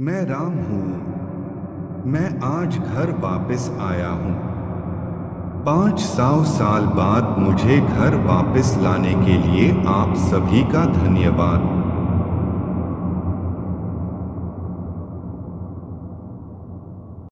मैं राम हूँ। मैं आज घर वापस आया हूँ। पाँच सौ साल बाद मुझे घर वापस लाने के लिए आप सभी का धन्यवाद।